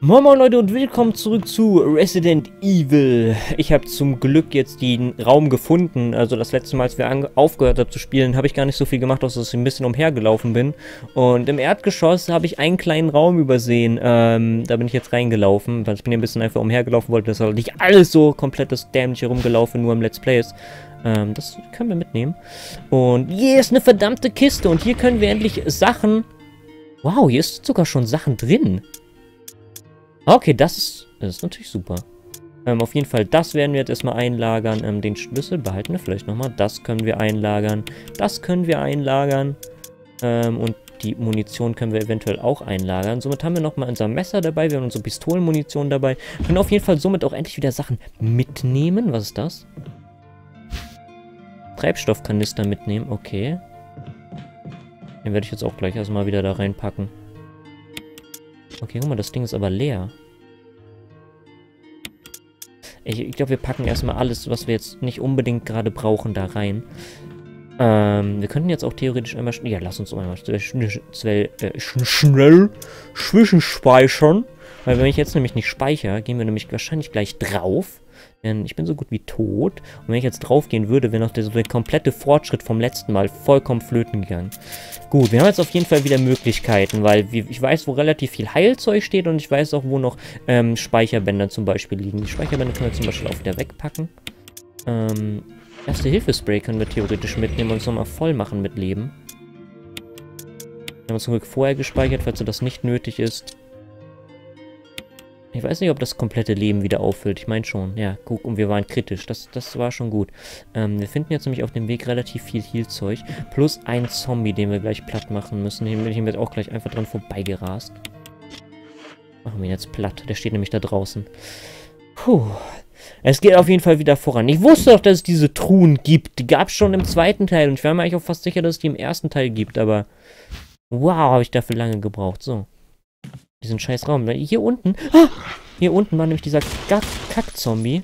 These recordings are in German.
Moin Moin Leute und willkommen zurück zu Resident Evil. Ich habe zum Glück jetzt den Raum gefunden. Also das letzte Mal, als wir aufgehört haben zu spielen, habe ich gar nicht so viel gemacht, außer dass ich ein bisschen umhergelaufen bin. Und im Erdgeschoss habe ich einen kleinen Raum übersehen. Ähm, da bin ich jetzt reingelaufen, weil ich bin ein bisschen einfach umhergelaufen, wollte das halt nicht alles so komplett das dämliche rumgelaufen, nur im Let's Play ist. Ähm, das können wir mitnehmen. Und hier ist eine verdammte Kiste und hier können wir endlich Sachen... Wow, hier ist sogar schon Sachen drin. Okay, das ist, das ist natürlich super. Ähm, auf jeden Fall, das werden wir jetzt erstmal einlagern. Ähm, den Schlüssel behalten wir vielleicht nochmal. Das können wir einlagern. Das können wir einlagern. Ähm, und die Munition können wir eventuell auch einlagern. Somit haben wir nochmal unser Messer dabei. Wir haben unsere Pistolenmunition dabei. Wir können auf jeden Fall somit auch endlich wieder Sachen mitnehmen. Was ist das? Treibstoffkanister mitnehmen. Okay. Den werde ich jetzt auch gleich erstmal wieder da reinpacken. Okay, guck mal, das Ding ist aber leer. Ich, ich glaube, wir packen erstmal alles, was wir jetzt nicht unbedingt gerade brauchen, da rein. Ähm, wir könnten jetzt auch theoretisch einmal... Ja, lass uns einmal schnell, äh, schnell zwischenspeichern. Weil wenn ich jetzt nämlich nicht speichere, gehen wir nämlich wahrscheinlich gleich drauf. Denn ich bin so gut wie tot. Und wenn ich jetzt draufgehen würde, wäre noch der, der komplette Fortschritt vom letzten Mal vollkommen flöten gegangen. Gut, wir haben jetzt auf jeden Fall wieder Möglichkeiten, weil ich weiß, wo relativ viel Heilzeug steht und ich weiß auch, wo noch ähm, Speicherbänder zum Beispiel liegen. Die Speicherbänder können wir zum Beispiel auch wieder wegpacken. Ähm, Erste-Hilfe-Spray können wir theoretisch mitnehmen und uns nochmal voll machen mit Leben. Wir haben uns zum Glück vorher gespeichert, falls das nicht nötig ist. Ich weiß nicht, ob das komplette Leben wieder auffüllt. Ich meine schon. Ja, guck, und wir waren kritisch. Das, das war schon gut. Ähm, wir finden jetzt nämlich auf dem Weg relativ viel Healzeug. Plus ein Zombie, den wir gleich platt machen müssen. Den bin ich jetzt auch gleich einfach dran vorbeigerast. Machen wir ihn jetzt platt. Der steht nämlich da draußen. Puh. Es geht auf jeden Fall wieder voran. Ich wusste doch, dass es diese Truhen gibt. Die gab es schon im zweiten Teil. Und ich war mir eigentlich auch fast sicher, dass es die im ersten Teil gibt. Aber wow, habe ich dafür lange gebraucht. So. Diesen scheiß Raum. Hier unten. Ah, hier unten war nämlich dieser Kack-Zombie.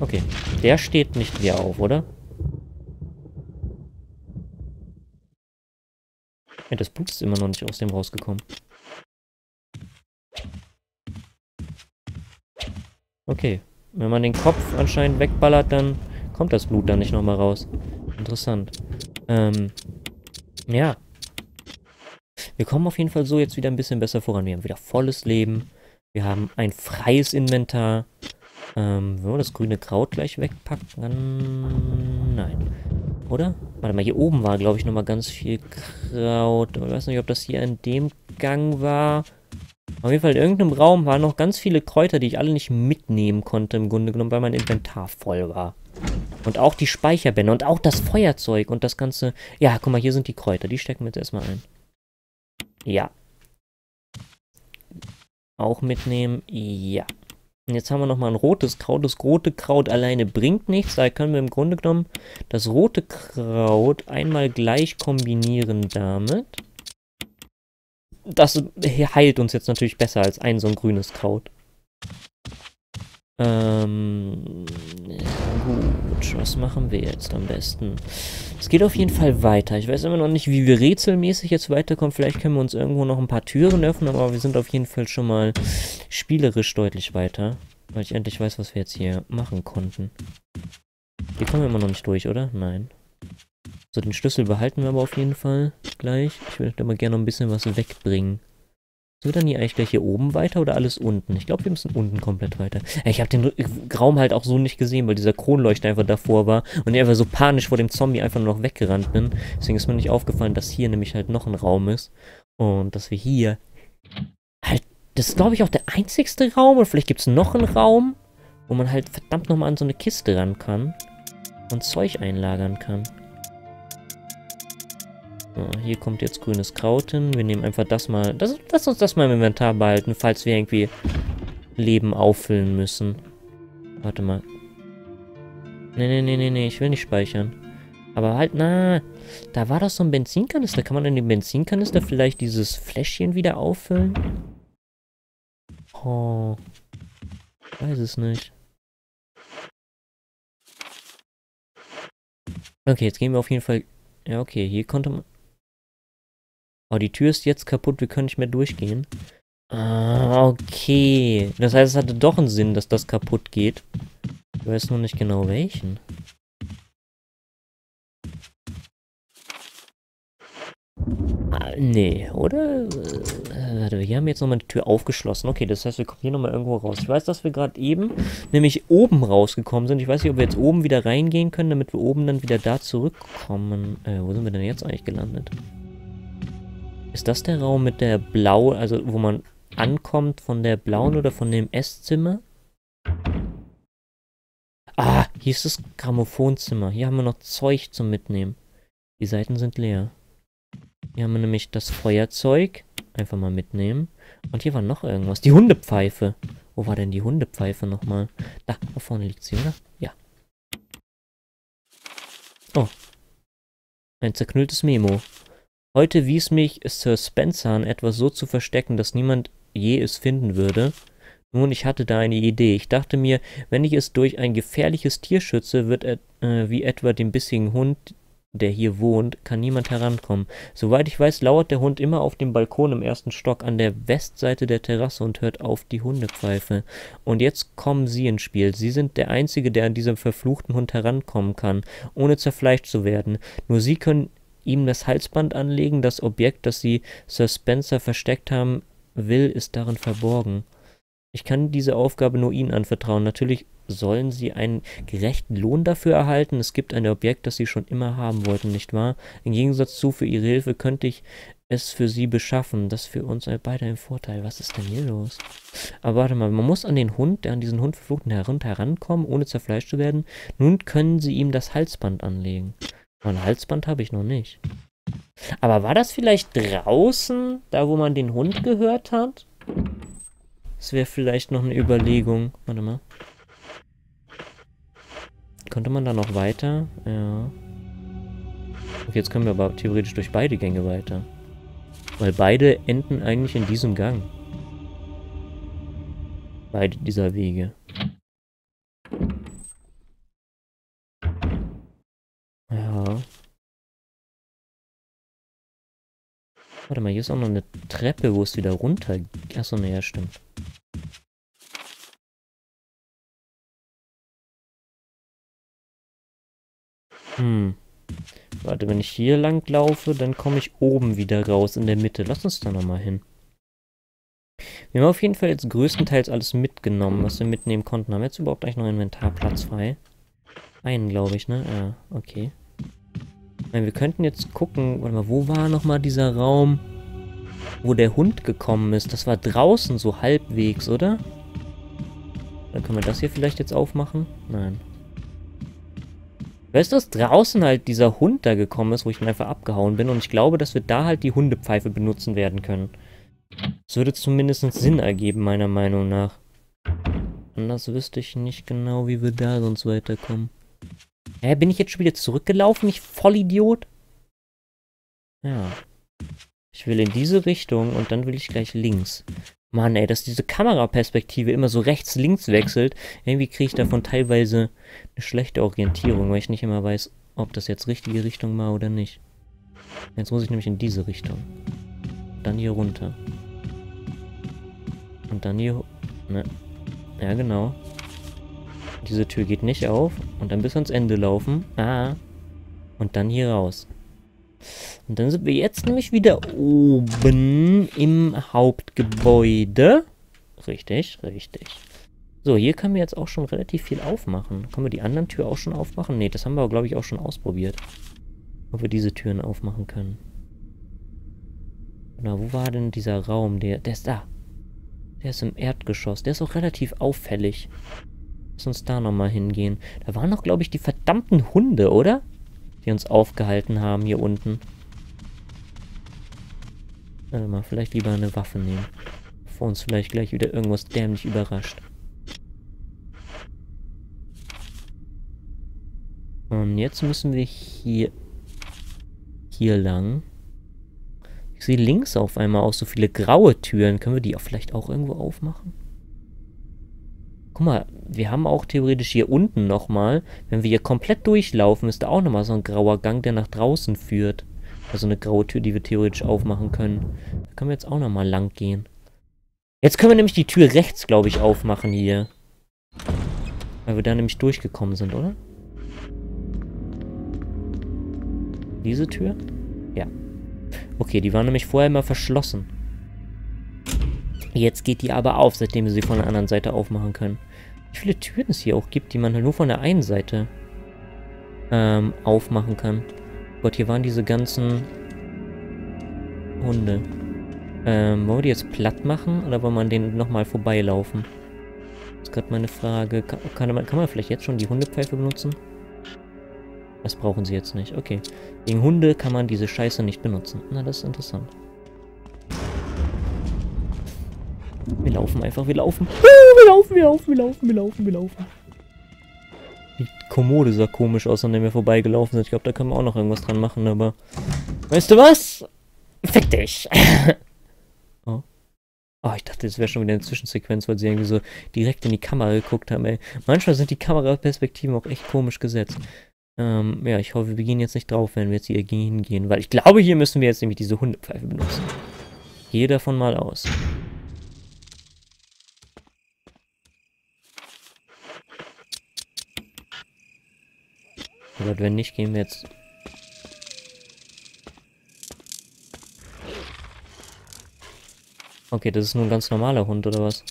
Okay. Der steht nicht wieder auf, oder? Ja, das Blut ist immer noch nicht aus dem rausgekommen. Okay. Wenn man den Kopf anscheinend wegballert, dann kommt das Blut da nicht nochmal raus. Interessant. Ähm, ja. Wir kommen auf jeden Fall so jetzt wieder ein bisschen besser voran. Wir haben wieder volles Leben. Wir haben ein freies Inventar. Ähm, wollen wir das grüne Kraut gleich wegpacken? Nein. Oder? Warte mal, hier oben war, glaube ich, nochmal ganz viel Kraut. Ich weiß nicht, ob das hier in dem Gang war. Auf jeden Fall in irgendeinem Raum waren noch ganz viele Kräuter, die ich alle nicht mitnehmen konnte, im Grunde genommen, weil mein Inventar voll war. Und auch die Speicherbänder und auch das Feuerzeug und das ganze... Ja, guck mal, hier sind die Kräuter. Die stecken wir jetzt erstmal ein. Ja. Auch mitnehmen. Ja. Und jetzt haben wir nochmal ein rotes Kraut. Das rote Kraut alleine bringt nichts. Da können wir im Grunde genommen das rote Kraut einmal gleich kombinieren damit. Das heilt uns jetzt natürlich besser als ein so ein grünes Kraut. Ähm, gut, was machen wir jetzt am besten? Es geht auf jeden Fall weiter. Ich weiß immer noch nicht, wie wir rätselmäßig jetzt weiterkommen. Vielleicht können wir uns irgendwo noch ein paar Türen öffnen, aber wir sind auf jeden Fall schon mal spielerisch deutlich weiter. Weil ich endlich weiß, was wir jetzt hier machen konnten. Hier kommen wir immer noch nicht durch, oder? Nein. So, den Schlüssel behalten wir aber auf jeden Fall gleich. Ich würde aber gerne noch ein bisschen was wegbringen. So, dann hier eigentlich gleich hier oben weiter oder alles unten? Ich glaube, wir müssen unten komplett weiter. Ich habe den Raum halt auch so nicht gesehen, weil dieser Kronleuchter einfach davor war und ich einfach so panisch vor dem Zombie einfach nur noch weggerannt bin. Deswegen ist mir nicht aufgefallen, dass hier nämlich halt noch ein Raum ist. Und dass wir hier halt, das ist glaube ich auch der einzigste Raum oder vielleicht gibt es noch einen Raum, wo man halt verdammt nochmal an so eine Kiste ran kann und Zeug einlagern kann. So, hier kommt jetzt grünes Kraut hin. Wir nehmen einfach das mal. Das, lass uns das mal im Inventar behalten, falls wir irgendwie Leben auffüllen müssen. Warte mal. Nee, nee, nee, nee, nee, ich will nicht speichern. Aber halt, na, da war doch so ein Benzinkanister. Kann man in den Benzinkanister vielleicht dieses Fläschchen wieder auffüllen? Oh. Weiß es nicht. Okay, jetzt gehen wir auf jeden Fall... Ja, okay, hier konnte man... Oh, die Tür ist jetzt kaputt, wir können nicht mehr durchgehen. Ah, okay. Das heißt, es hatte doch einen Sinn, dass das kaputt geht. Ich weiß nur nicht genau welchen. Ah, nee, oder? Äh, warte, wir haben jetzt nochmal die Tür aufgeschlossen. Okay, das heißt, wir kommen hier nochmal irgendwo raus. Ich weiß, dass wir gerade eben nämlich oben rausgekommen sind. Ich weiß nicht, ob wir jetzt oben wieder reingehen können, damit wir oben dann wieder da zurückkommen. Äh, wo sind wir denn jetzt eigentlich gelandet? Ist das der Raum mit der blauen, also wo man ankommt von der blauen oder von dem Esszimmer? Ah, hier ist das Grammophonzimmer. Hier haben wir noch Zeug zum Mitnehmen. Die Seiten sind leer. Hier haben wir nämlich das Feuerzeug. Einfach mal mitnehmen. Und hier war noch irgendwas. Die Hundepfeife. Wo war denn die Hundepfeife nochmal? Da, da vorne liegt sie, oder? Ja. Oh. Ein zerknülltes Memo. Heute wies mich Sir Spencer an, etwas so zu verstecken, dass niemand je es finden würde. Nun, ich hatte da eine Idee. Ich dachte mir, wenn ich es durch ein gefährliches Tier schütze, wird er, äh, wie etwa den bissigen Hund, der hier wohnt, kann niemand herankommen. Soweit ich weiß, lauert der Hund immer auf dem Balkon im ersten Stock an der Westseite der Terrasse und hört auf die Hundepfeife. Und jetzt kommen Sie ins Spiel. Sie sind der Einzige, der an diesem verfluchten Hund herankommen kann, ohne zerfleischt zu werden. Nur Sie können ihm das Halsband anlegen. Das Objekt, das sie Sir Spencer versteckt haben will, ist darin verborgen. Ich kann diese Aufgabe nur Ihnen anvertrauen. Natürlich sollen Sie einen gerechten Lohn dafür erhalten. Es gibt ein Objekt, das Sie schon immer haben wollten, nicht wahr? Im Gegensatz zu, für Ihre Hilfe könnte ich es für Sie beschaffen. Das ist für uns beide ein Vorteil. Was ist denn hier los? Aber warte mal, man muss an den Hund, der an diesen Hund verfluchten Hund herankommen, ohne zerfleischt zu werden. Nun können Sie ihm das Halsband anlegen. Ein Halsband habe ich noch nicht. Aber war das vielleicht draußen, da wo man den Hund gehört hat? Das wäre vielleicht noch eine Überlegung. Warte mal. Könnte man da noch weiter? Ja. Okay, jetzt können wir aber theoretisch durch beide Gänge weiter. Weil beide enden eigentlich in diesem Gang. Beide dieser Wege. Warte mal, hier ist auch noch eine Treppe, wo es wieder runter... Achso, ne, ja, stimmt. Hm. Warte, wenn ich hier lang laufe, dann komme ich oben wieder raus in der Mitte. Lass uns da nochmal hin. Wir haben auf jeden Fall jetzt größtenteils alles mitgenommen, was wir mitnehmen konnten. Haben wir jetzt überhaupt eigentlich noch Inventarplatz frei? Einen, glaube ich, ne? Ja, okay. Meine, wir könnten jetzt gucken, warte mal, wo war nochmal dieser Raum, wo der Hund gekommen ist? Das war draußen so halbwegs, oder? Dann können wir das hier vielleicht jetzt aufmachen? Nein. Weißt du, dass draußen halt dieser Hund da gekommen ist, wo ich dann einfach abgehauen bin und ich glaube, dass wir da halt die Hundepfeife benutzen werden können. Das würde zumindest Sinn ergeben, meiner Meinung nach. Anders wüsste ich nicht genau, wie wir da sonst weiterkommen. Hä, bin ich jetzt schon wieder zurückgelaufen, ich Vollidiot? Ja. Ich will in diese Richtung und dann will ich gleich links. Mann, ey, dass diese Kameraperspektive immer so rechts-links wechselt. Irgendwie kriege ich davon teilweise eine schlechte Orientierung, weil ich nicht immer weiß, ob das jetzt richtige Richtung war oder nicht. Jetzt muss ich nämlich in diese Richtung. Dann hier runter. Und dann hier... Ne. Ja, genau. Diese Tür geht nicht auf. Und dann bis ans Ende laufen. Ah. Und dann hier raus. Und dann sind wir jetzt nämlich wieder oben im Hauptgebäude. Richtig, richtig. So, hier können wir jetzt auch schon relativ viel aufmachen. Können wir die anderen Türen auch schon aufmachen? Ne, das haben wir, glaube ich, auch schon ausprobiert. Ob wir diese Türen aufmachen können. Na, wo war denn dieser Raum? Der, der ist da. Der ist im Erdgeschoss. Der ist auch relativ auffällig. Lass uns da nochmal hingehen. Da waren noch, glaube ich, die verdammten Hunde, oder? Die uns aufgehalten haben hier unten. Warte mal, vielleicht lieber eine Waffe nehmen. Bevor uns vielleicht gleich wieder irgendwas dämlich überrascht. Und jetzt müssen wir hier... Hier lang. Ich sehe links auf einmal auch so viele graue Türen. Können wir die auch vielleicht auch irgendwo aufmachen? Guck mal, wir haben auch theoretisch hier unten nochmal, wenn wir hier komplett durchlaufen, ist da auch nochmal so ein grauer Gang, der nach draußen führt. Also eine graue Tür, die wir theoretisch aufmachen können. Da können wir jetzt auch nochmal lang gehen. Jetzt können wir nämlich die Tür rechts, glaube ich, aufmachen hier. Weil wir da nämlich durchgekommen sind, oder? Diese Tür? Ja. Okay, die war nämlich vorher immer verschlossen. Jetzt geht die aber auf, seitdem wir sie von der anderen Seite aufmachen können. Wie viele Türen es hier auch gibt, die man halt nur von der einen Seite ähm, aufmachen kann. Gott, hier waren diese ganzen Hunde. Ähm, wollen wir die jetzt platt machen oder wollen wir an denen nochmal vorbeilaufen? Das ist gerade meine Frage. Kann, kann, man, kann man vielleicht jetzt schon die Hundepfeife benutzen? Das brauchen sie jetzt nicht. Okay. Gegen Hunde kann man diese Scheiße nicht benutzen. Na, das ist interessant. Wir laufen einfach, wir laufen. Wir laufen, wir laufen, wir laufen, wir laufen, wir laufen. Die Kommode sah komisch aus, an der wir vorbeigelaufen sind. Ich glaube, da können wir auch noch irgendwas dran machen, aber... Weißt du was? Fick dich! oh. oh, ich dachte, das wäre schon wieder eine Zwischensequenz, weil sie irgendwie so direkt in die Kamera geguckt haben, ey. Manchmal sind die Kameraperspektiven auch echt komisch gesetzt. Ähm, ja, ich hoffe, wir gehen jetzt nicht drauf, wenn wir jetzt hier hingehen, weil ich glaube, hier müssen wir jetzt nämlich diese Hundepfeife benutzen. Gehe davon mal aus. Oder wenn nicht, gehen wir jetzt... Okay, das ist nur ein ganz normaler Hund, oder was?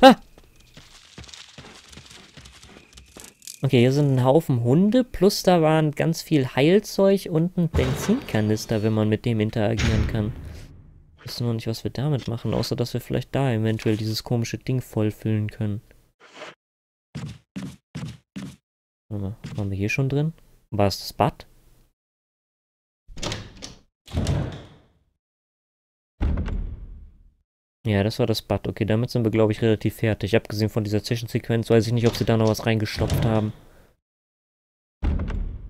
Ah! Okay, hier sind ein Haufen Hunde, plus da waren ganz viel Heilzeug und ein Benzinkanister, wenn man mit dem interagieren kann. Weiß nur nicht, was wir damit machen, außer dass wir vielleicht da eventuell dieses komische Ding vollfüllen können. Waren wir hier schon drin? War es das Bad? Ja, das war das Bad. Okay, damit sind wir, glaube ich, relativ fertig. Abgesehen von dieser Zwischensequenz weiß ich nicht, ob sie da noch was reingestopft haben.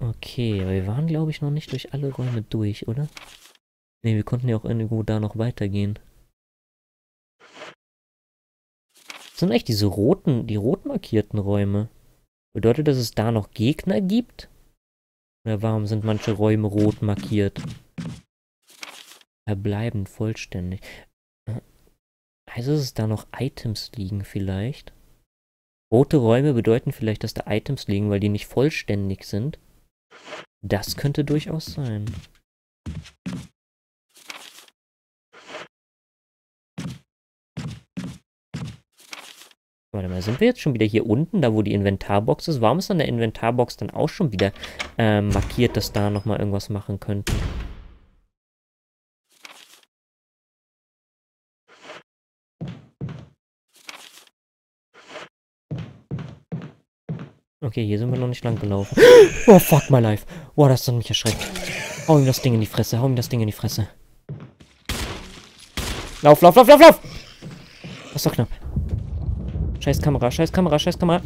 Okay, aber wir waren, glaube ich, noch nicht durch alle Räume durch, oder? Ne, wir konnten ja auch irgendwo da noch weitergehen. Sind echt diese roten, die rot markierten Räume. Bedeutet das, dass es da noch Gegner gibt? Oder warum sind manche Räume rot markiert? Verbleibend vollständig. Also, dass es da noch Items liegen vielleicht? Rote Räume bedeuten vielleicht, dass da Items liegen, weil die nicht vollständig sind. Das könnte durchaus sein. Warte mal, sind wir jetzt schon wieder hier unten, da wo die Inventarbox ist? Warum ist an der Inventarbox dann auch schon wieder äh, markiert, dass da nochmal irgendwas machen könnte? Okay, hier sind wir noch nicht lang gelaufen. Oh, fuck my life. Oh, das hat mich erschreckt. Hau ihm das Ding in die Fresse, hau ihm das Ding in die Fresse. Lauf, lauf, lauf, lauf, lauf! Das ist doch knapp. Scheiß Kamera, scheiß Kamera, scheiß Kamera.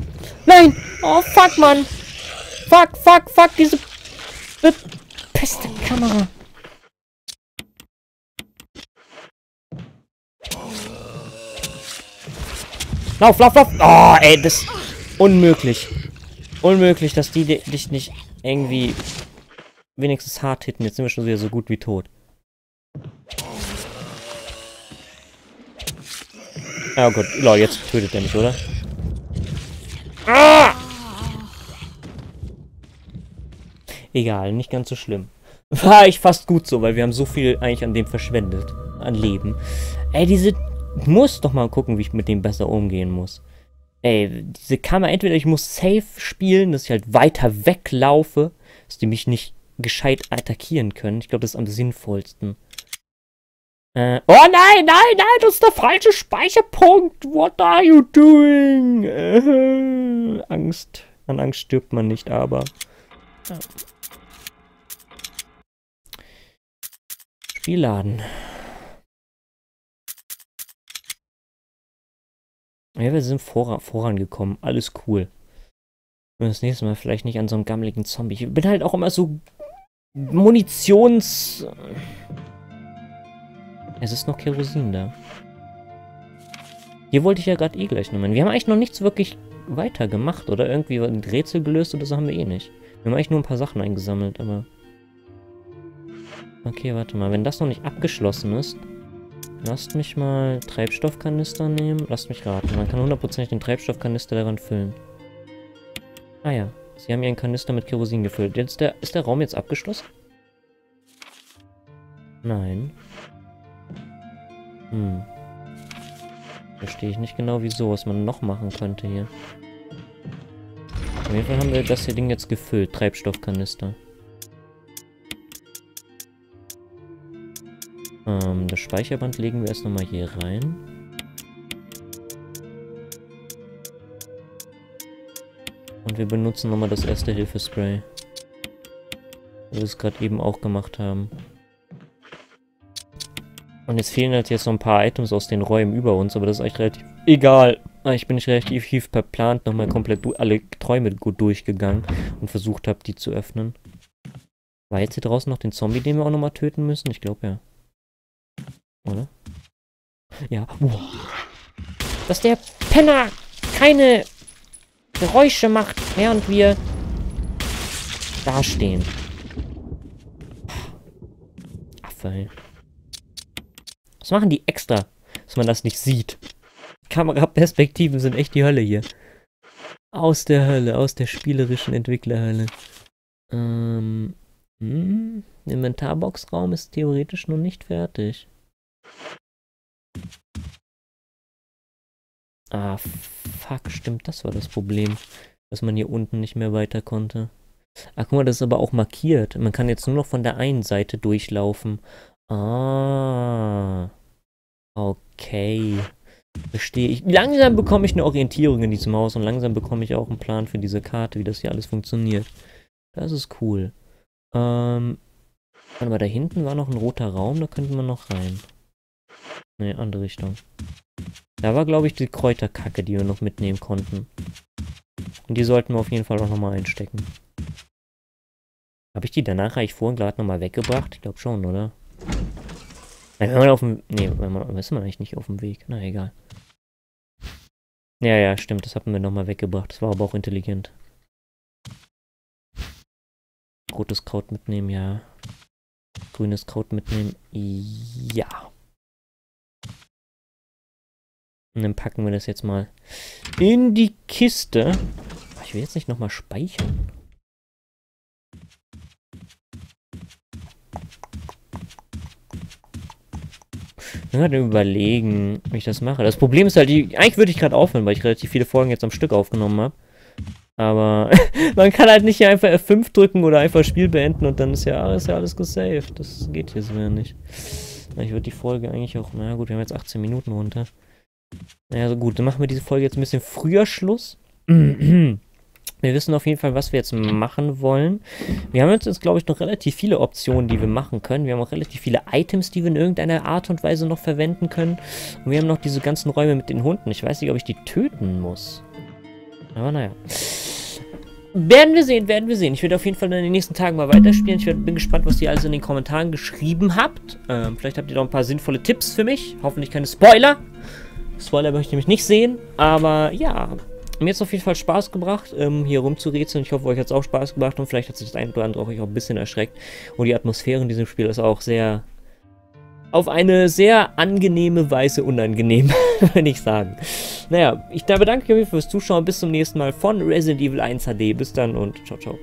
Nein! Oh, fuck, Mann! Fuck, fuck, fuck, diese beste Kamera. Lauf, lauf, lauf! Oh, ey, das... Unmöglich. Unmöglich, dass die dich nicht irgendwie wenigstens hart hitten. Jetzt sind wir schon wieder so gut wie tot. Oh Gott, lol, jetzt tötet er mich, oder? Ah! Egal, nicht ganz so schlimm. War ich fast gut so, weil wir haben so viel eigentlich an dem verschwendet. An Leben. Ey, diese... Muss doch mal gucken, wie ich mit dem besser umgehen muss. Ey, diese Kamera, entweder ich muss safe spielen, dass ich halt weiter weglaufe, dass die mich nicht gescheit attackieren können. Ich glaube, das ist am sinnvollsten. Äh, oh nein, nein, nein, das ist der falsche Speicherpunkt. What are you doing? Äh, Angst. An Angst stirbt man nicht, aber... Ja. Spielladen. Ja, wir sind voran, vorangekommen. Alles cool. Und das nächste Mal vielleicht nicht an so einem gammeligen Zombie. Ich bin halt auch immer so Munitions... Es ist noch Kerosin da. Hier wollte ich ja gerade eh gleich nochmal. Wir haben eigentlich noch nichts wirklich weiter gemacht, oder? Irgendwie ein Rätsel gelöst oder so haben wir eh nicht. Wir haben eigentlich nur ein paar Sachen eingesammelt, aber... Okay, warte mal. Wenn das noch nicht abgeschlossen ist, lasst mich mal Treibstoffkanister nehmen. Lasst mich raten. Man kann hundertprozentig den Treibstoffkanister daran füllen. Ah ja. Sie haben ihren Kanister mit Kerosin gefüllt. Jetzt der, ist der Raum jetzt abgeschlossen? Nein. Hm. Verstehe ich nicht genau wieso, was man noch machen könnte hier. Auf jeden Fall haben wir das hier Ding jetzt gefüllt. Treibstoffkanister. Ähm, das Speicherband legen wir erst nochmal hier rein. Und wir benutzen nochmal das erste Hilfespray. Wie wir es gerade eben auch gemacht haben. Und jetzt fehlen halt jetzt noch ein paar Items aus den Räumen über uns, aber das ist eigentlich relativ egal. Ah, ich bin nicht relativ verplant nochmal komplett alle Träume gut durchgegangen und versucht habe, die zu öffnen. War jetzt hier draußen noch den Zombie, den wir auch nochmal töten müssen? Ich glaube ja. Oder? Ja. Dass der Penner keine Geräusche macht, während wir dastehen. Affe, ey. Was machen die extra, dass man das nicht sieht? Kameraperspektiven sind echt die Hölle hier. Aus der Hölle, aus der spielerischen Entwicklerhölle. Ähm, hm, Inventarboxraum ist theoretisch noch nicht fertig. Ah, fuck, stimmt, das war das Problem. Dass man hier unten nicht mehr weiter konnte. Ach, guck mal, das ist aber auch markiert. Man kann jetzt nur noch von der einen Seite durchlaufen. Ah. Okay. Verstehe ich. Langsam bekomme ich eine Orientierung in diesem Haus und langsam bekomme ich auch einen Plan für diese Karte, wie das hier alles funktioniert. Das ist cool. Ähm. Warte mal, da hinten war noch ein roter Raum, da könnte man noch rein. Ne, andere Richtung. Da war, glaube ich, die Kräuterkacke, die wir noch mitnehmen konnten. Und die sollten wir auf jeden Fall auch nochmal einstecken. Habe ich die danach eigentlich vorhin gerade nochmal weggebracht? Ich glaube schon, oder? Wenn man auf dem... Ne, wenn man, ist man eigentlich nicht auf dem Weg. Na, egal. Ja, ja, stimmt. Das hatten wir nochmal weggebracht. Das war aber auch intelligent. Rotes Kraut mitnehmen, ja. Grünes Kraut mitnehmen, ja. Und dann packen wir das jetzt mal in die Kiste. Ich will jetzt nicht nochmal speichern. Ich gerade überlegen, wie ich das mache. Das Problem ist halt, die, eigentlich würde ich gerade aufhören, weil ich relativ viele Folgen jetzt am Stück aufgenommen habe. Aber man kann halt nicht hier einfach F5 drücken oder einfach Spiel beenden und dann ist ja, ist ja alles gesaved. Das geht hier so ja nicht. Ich würde die Folge eigentlich auch, na gut, wir haben jetzt 18 Minuten runter. Naja, so gut, dann machen wir diese Folge jetzt ein bisschen früher Schluss. Wir wissen auf jeden Fall, was wir jetzt machen wollen. Wir haben jetzt, glaube ich, noch relativ viele Optionen, die wir machen können. Wir haben auch relativ viele Items, die wir in irgendeiner Art und Weise noch verwenden können. Und wir haben noch diese ganzen Räume mit den Hunden. Ich weiß nicht, ob ich die töten muss. Aber naja. Werden wir sehen, werden wir sehen. Ich werde auf jeden Fall in den nächsten Tagen mal weiterspielen. Ich bin gespannt, was ihr also in den Kommentaren geschrieben habt. Ähm, vielleicht habt ihr noch ein paar sinnvolle Tipps für mich. Hoffentlich keine Spoiler. Spoiler möchte ich nämlich nicht sehen. Aber ja, mir es auf jeden Fall Spaß gebracht, ähm, hier rumzurätseln. Ich hoffe, euch hat es auch Spaß gemacht und vielleicht hat sich das ein oder andere auch ein bisschen erschreckt. Und die Atmosphäre in diesem Spiel ist auch sehr... Auf eine sehr angenehme Weise unangenehm, würde ich sagen. Naja, ich bedanke mich fürs Zuschauen. Bis zum nächsten Mal von Resident Evil 1 HD. Bis dann und ciao, ciao.